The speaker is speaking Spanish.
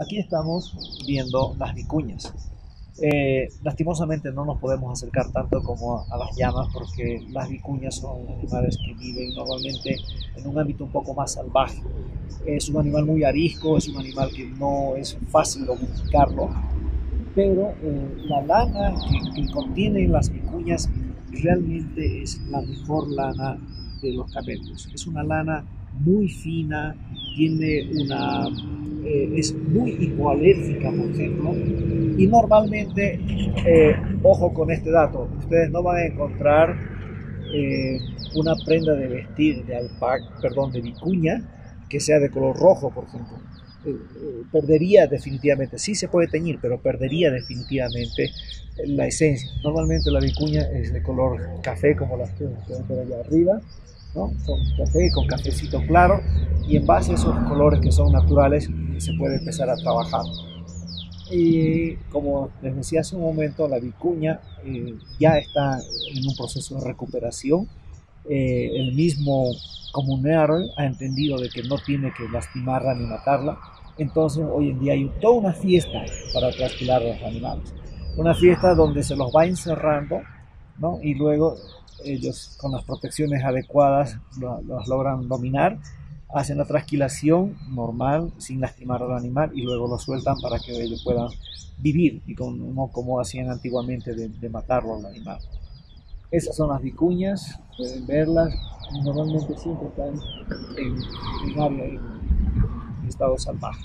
Aquí estamos viendo las vicuñas. Eh, lastimosamente no nos podemos acercar tanto como a, las llamas porque las vicuñas son animales que viven normalmente en un ámbito un poco más salvaje. Es un animal muy arisco, es un animal que no es fácil domesticarlo, pero eh, la lana que, que contienen las vicuñas realmente es la mejor lana de los camellos. Es una lana muy fina, tiene una eh, es muy hipoalérgica, por ejemplo, y normalmente, eh, ojo con este dato, ustedes no van a encontrar eh, una prenda de vestir de alpaca, perdón, de vicuña que sea de color rojo, por ejemplo. perdería definitivamente, sí se puede teñir, pero perdería definitivamente la esencia. Normalmente la vicuña es de color café, como las que pueden ver allá arriba, ¿no? Son café con cafecito claro y en base a esos colores que son naturales se puede empezar a trabajar. Y como les decía hace un momento, la vicuña eh, ya está en un proceso de recuperación. Eh, el mismo comunero ha entendido de que no tiene que lastimarla ni matarla. Entonces hoy en día hay toda una fiesta para trasquilar a los animales. Una fiesta donde se los va encerrando ¿no? y luego ellos con las protecciones adecuadas los logran dominar hacen la trasquilación normal sin lastimar al animal y luego lo sueltan para que ellos puedan vivir y como, como hacían antiguamente de, matarlo al animal. Esas son las vicuñas, pueden verlas, normalmente siempre están en, en área en estado salvaje.